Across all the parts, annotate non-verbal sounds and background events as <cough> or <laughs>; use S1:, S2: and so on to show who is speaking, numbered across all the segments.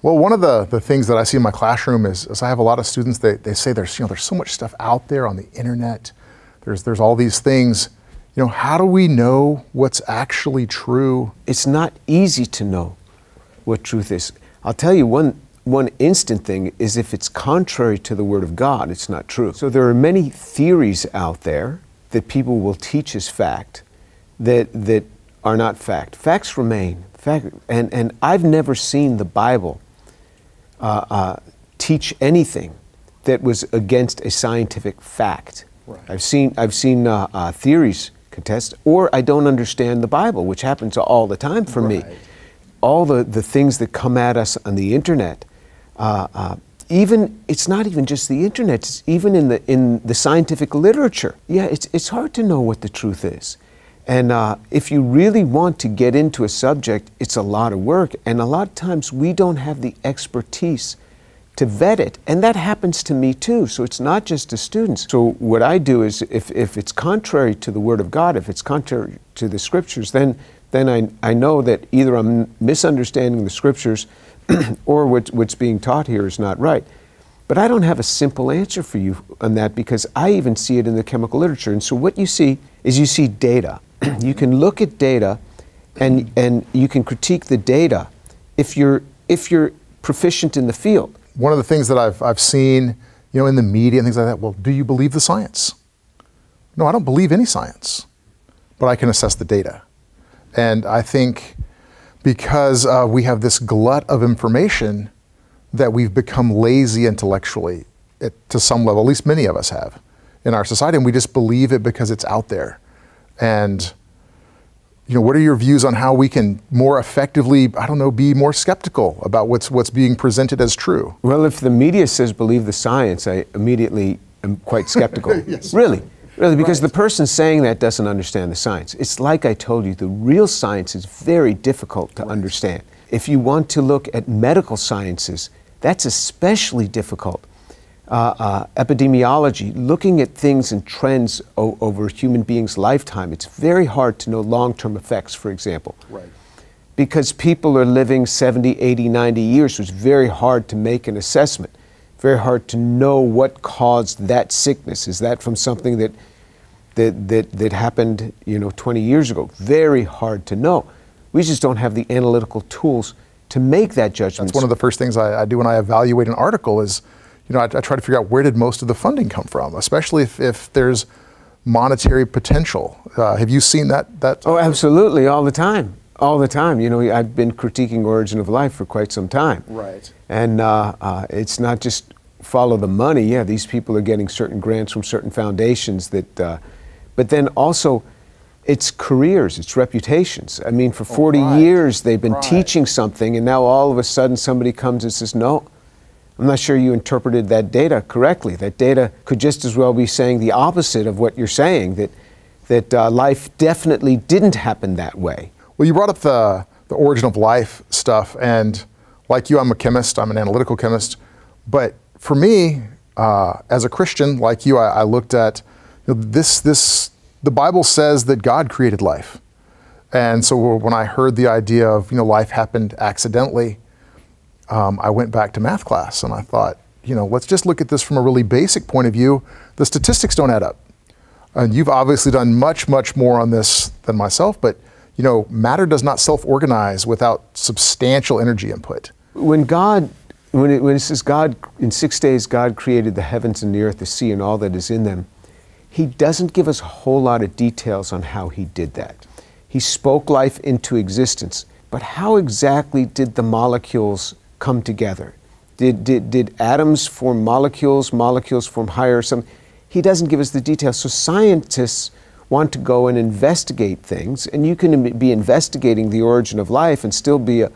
S1: Well, one of the, the things that I see in my classroom is, is I have a lot of students that they say there's you know there's so much stuff out there on the internet. There's there's all these things. You know, how do we know what's actually true?
S2: It's not easy to know what truth is. I'll tell you one one instant thing is if it's contrary to the word of God, it's not true. So there are many theories out there that people will teach as fact that that are not fact. Facts remain. Fact, and, and I've never seen the Bible uh, uh, teach anything that was against a scientific fact.
S1: Right.
S2: I've seen, I've seen uh, uh theories contest, or I don't understand the Bible, which happens all the time for
S1: right.
S2: me. All the, the things that come at us on the internet, uh, uh, even it's not even just the internet, it's even in the, in the scientific literature. Yeah, it's, it's hard to know what the truth is. And uh, if you really want to get into a subject, it's a lot of work. And a lot of times we don't have the expertise to vet it. And that happens to me too. So it's not just the students. So what I do is if, if it's contrary to the Word of God, if it's contrary to the Scriptures, then, then I, I know that either I'm misunderstanding the Scriptures <clears throat> or what, what's being taught here is not right. But I don't have a simple answer for you on that because I even see it in the chemical literature. And so what you see is you see data. <clears throat> you can look at data and, and you can critique the data if you're, if you're proficient in the field.
S1: One of the things that I've, I've seen you know, in the media and things like that, well, do you believe the science? No, I don't believe any science, but I can assess the data. And I think because uh, we have this glut of information that we've become lazy intellectually it, to some level, at least many of us have in our society, and we just believe it because it's out there. And you know, what are your views on how we can more effectively, I don't know, be more skeptical about what's what's being presented as true?
S2: Well, if the media says believe the science, I immediately am quite <laughs> skeptical.
S1: yes.
S2: Really. Really, because
S1: Right.
S2: the person saying that doesn't understand the science. It's like I told you, the real science is very difficult to understand. If you want to look at medical sciences, that's especially difficult. Uh, uh, epidemiology, looking at things and trends o- over a human being's lifetime, it's very hard to know long term effects, for example.
S1: Right.
S2: Because people are living 70, 80, 90 years, so it's very hard to make an assessment. Very hard to know what caused that sickness. Is that from something that, that, that, that happened you know, 20 years ago? Very hard to know. We just don't have the analytical tools to make that judgment.
S1: That's one of the first things I, I do when I evaluate an article is, you know, I, I try to figure out where did most of the funding come from, especially if, if there's monetary potential. Uh, have you seen that? That
S2: Oh, absolutely, all the time, all the time. You know, I've been critiquing Origin of Life for quite some time.
S1: Right.
S2: And uh, uh, it's not just follow the money. Yeah, these people are getting certain grants from certain foundations that, uh, but then also, it's careers, it's reputations. I mean, for 40
S1: right,
S2: years they've been
S1: right.
S2: teaching something, and now all of a sudden somebody comes and says, "No, I'm not sure you interpreted that data correctly. That data could just as well be saying the opposite of what you're saying. That that uh, life definitely didn't happen that way."
S1: Well, you brought up the, the origin of life stuff, and like you, I'm a chemist, I'm an analytical chemist. But for me, uh, as a Christian, like you, I, I looked at you know, this, this, the Bible says that God created life. And so when I heard the idea of, you know, life happened accidentally, um, I went back to math class and I thought, you know, let's just look at this from a really basic point of view. The statistics don't add up. And you've obviously done much, much more on this than myself, but you know, matter does not self-organize without substantial energy input.
S2: when God, when it, when it says God, in six days God created the heavens and the earth, the sea, and all that is in them, He doesn't give us a whole lot of details on how He did that. He spoke life into existence, but how exactly did the molecules come together? Did, did, did atoms form molecules, molecules form higher some? He doesn't give us the details. So scientists want to go and investigate things, and you can be investigating the origin of life and still be a,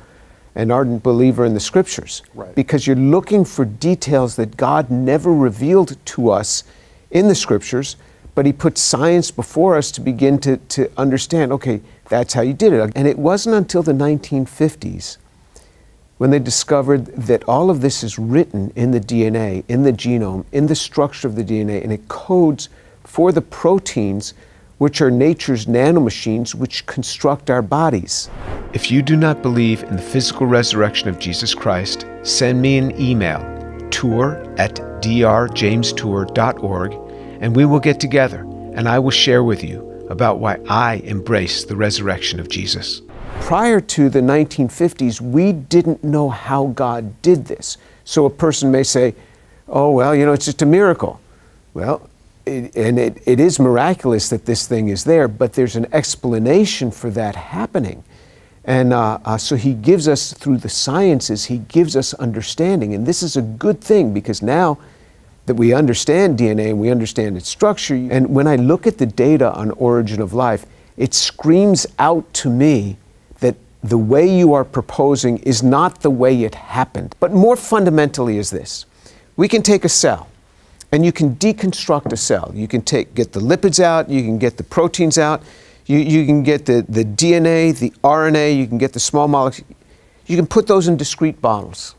S2: an ardent believer in the scriptures
S1: Right.
S2: because you're looking for details that God never revealed to us in the scriptures, but He put science before us to begin to, to understand okay, that's how you did it. And it wasn't until the 1950s when they discovered that all of this is written in the DNA, in the genome, in the structure of the DNA, and it codes for the proteins which are nature's nanomachines which construct our bodies. If you do not believe in the physical resurrection of Jesus Christ, send me an email, tour at drjamestour.org, and we will get together and I will share with you about why I embrace the resurrection of Jesus. Prior to the 1950s, we didn't know how God did this. So a person may say, oh, well, you know, it's just a miracle. Well, it, and it, it is miraculous that this thing is there, but there's an explanation for that happening. And uh, uh, so he gives us, through the sciences, he gives us understanding. And this is a good thing because now that we understand DNA and we understand its structure, and when I look at the data on origin of life, it screams out to me the way you are proposing is not the way it happened. But more fundamentally is this. We can take a cell and you can deconstruct a cell. You can take, get the lipids out, you can get the proteins out, you, you can get the, the DNA, the RNA, you can get the small molecules. You can put those in discrete bottles.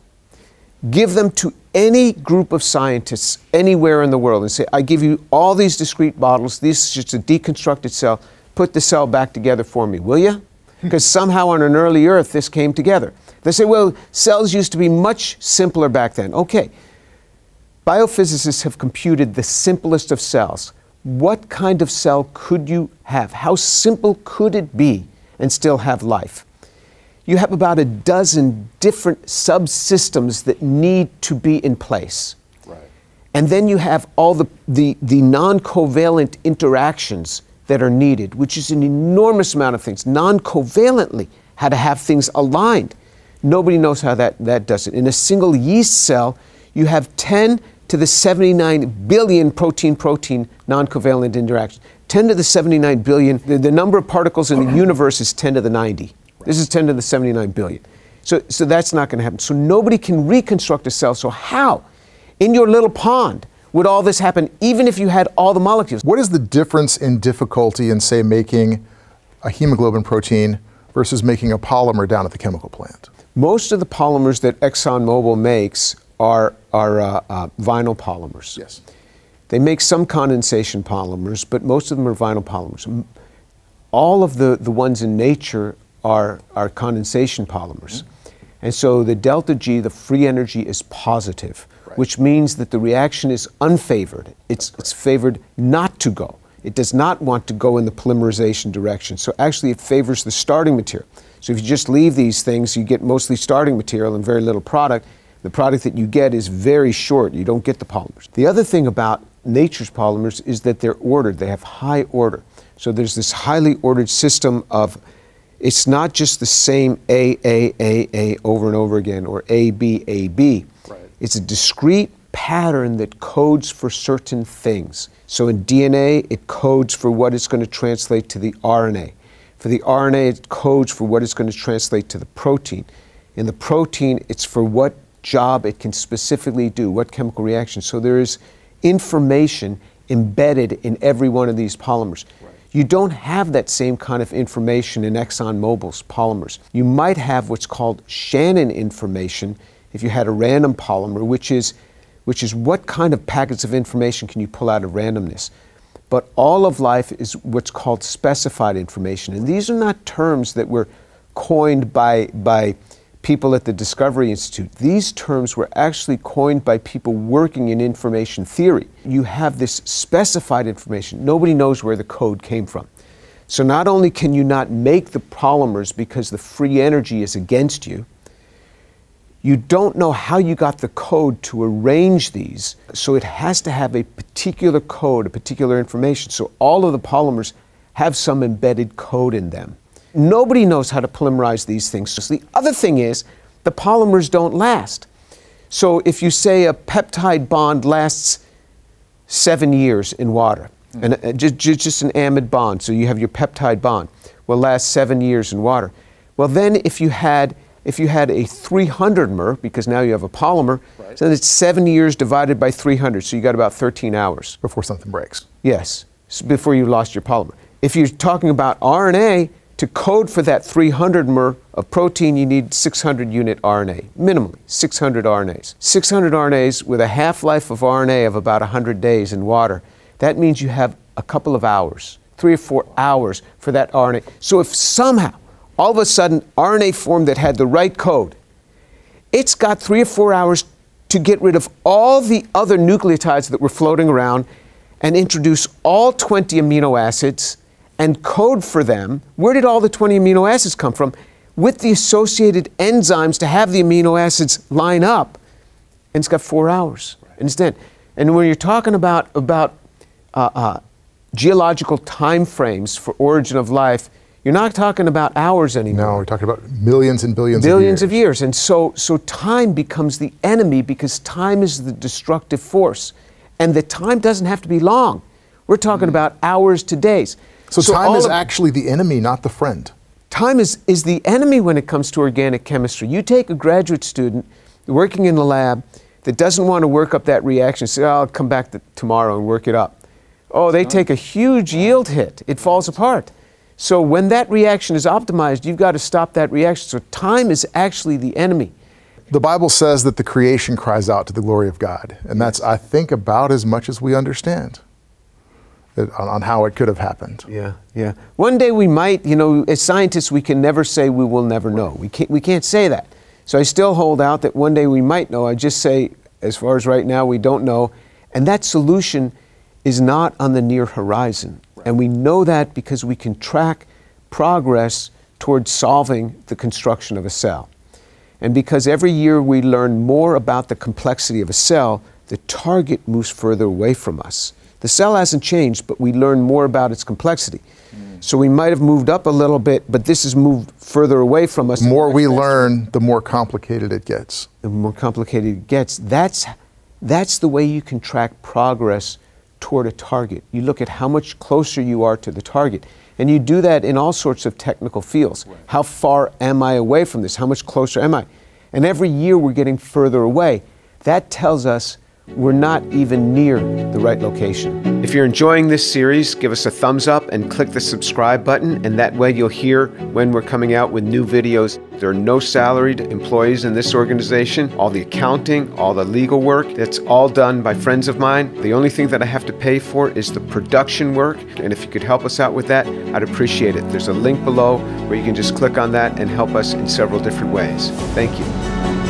S2: Give them to any group of scientists anywhere in the world and say, I give you all these discrete bottles, this is just a deconstructed cell, put the cell back together for me, will you? Because somehow on an early Earth this came together. They say, well, cells used to be much simpler back then. Okay. Biophysicists have computed the simplest of cells what kind of cell could you have? How simple could it be and still have life? You have about a dozen different subsystems that need to be in place. Right. And then you have all the, the, the non covalent interactions that are needed, which is an enormous amount of things. Non covalently, how to have things aligned. Nobody knows how that, that does it. In a single yeast cell, you have 10 to the 79 billion protein protein non covalent interactions. 10 to the 79 billion, the, the, number of particles in the universe is 10 to the 90. This is 10 to the 79 billion. So, so that's not going to happen. So nobody can reconstruct a cell. So, how? In your little pond, would all this happen even if you had all the molecules?
S1: What is the difference in difficulty in, say, making a hemoglobin protein versus making a polymer down at the chemical plant?
S2: Most of the polymers that ExxonMobil makes are, are uh, uh, vinyl polymers.
S1: Yes.
S2: They make some condensation polymers, but most of them are vinyl polymers. All of the, the ones in nature are, are condensation polymers. Mm-hmm. And so the delta G, the free energy, is positive, right. which means that the reaction is unfavored. It's, it's favored not to go. It does not want to go in the polymerization direction. So actually, it favors the starting material. So if you just leave these things, you get mostly starting material and very little product the product that you get is very short. You don't get the polymers. The other thing about nature's polymers is that they're ordered, they have high order. So there's this highly ordered system of it's not just the same A, A, A, A over and over again or A, B, A, B. Right. It's a discrete pattern that codes for certain things. So in DNA, it codes for what it's going to translate to the RNA. For the RNA, it codes for what it's going to translate to the protein. In the protein, it's for what job it can specifically do, what chemical reaction. So there is information embedded in every one of these polymers. Right. You don't have that same kind of information in ExxonMobil's polymers. You might have what's called Shannon information if you had a random polymer, which is, which is what kind of packets of information can you pull out of randomness. But all of life is what's called specified information. And these are not terms that were coined by, by people at the Discovery Institute. These terms were actually coined by people working in information theory. You have this specified information. Nobody knows where the code came from. So not only can you not make the polymers because the free energy is against you, you don't know how you got the code to arrange these. So it has to have a particular code, a particular information. So all of the polymers have some embedded code in them. Nobody knows how to polymerize these things. So the other thing is the polymers don't last. So if you say a peptide bond lasts seven years in water, mm. and uh, just, just an amide bond, so you have your peptide bond, will last seven years in water. Well, then if you had if you had a 300 mer, because now you have a polymer, right. so it's seven years divided by 300, so you got about 13 hours.
S1: Before something breaks.
S2: Yes, before you lost your polymer. If you're talking about RNA, to code for that 300 mer of protein, you need 600 unit RNA, minimally 600 RNAs. 600 RNAs with a half life of RNA of about 100 days in water. That means you have a couple of hours, three or four hours for that RNA. So if somehow, all of a sudden, RNA formed that had the right code, it's got three or four hours to get rid of all the other nucleotides that were floating around and introduce all 20 amino acids and code for them. Where did all the 20 amino acids come from? With the associated enzymes to have the amino acids line up. And it's got four hours. It's dead. And when you're talking about, about uh, uh, geological time frames for origin of life, you're not talking about hours anymore.
S1: No, we're talking about millions and billions
S2: billions
S1: of
S2: of years. And so, so time becomes the enemy because time is the destructive force. And the time doesn't have to be long. We're talking about hours to days.
S1: So, time is
S2: of-
S1: actually the enemy, not the friend.
S2: Time is, is the enemy when it comes to organic chemistry. You take a graduate student working in the lab that doesn't want to work up that reaction, say, oh, I'll come back to tomorrow and work it up. Oh, they take a huge yield hit. It falls apart. So when that reaction is optimized, you've got to stop that reaction. So time is actually the enemy.
S1: The Bible says that the creation cries out to the glory of God. And that's, I think, about as much as we understand on, on how it could have happened.
S2: Yeah, yeah. One day we might, you know, as scientists, we can never say we will never know. We can't, we can't say that. So I still hold out that one day we might know. I just say, as far as right now, we don't know. And that solution is not on the near horizon. And we know that because we can track progress towards solving the construction of a cell. And because every year we learn more about the complexity of a cell, the target moves further away from us. The cell hasn't changed, but we learn more about its complexity. So we might have moved up a little bit, but this has moved further away from us.
S1: The more we learn, the more complicated it gets.
S2: the more complicated it gets. That's, that's the way you can track progress toward a target. You look at how much closer you are to the target. And you do that in all sorts of technical fields. How far am I away from this? How much closer am I? And every year we're getting further away. That tells us we're not even near the right location. If you're enjoying this series, give us a thumbs up and click the subscribe button, and that way you'll hear when we're coming out with new videos. There are no salaried employees in this organization. All the accounting, all the legal work, that's all done by friends of mine. The only thing that I have to pay for is the production work, and if you could help us out with that, I'd appreciate it. There's a link below where you can just click on that and help us in several different ways. Thank you.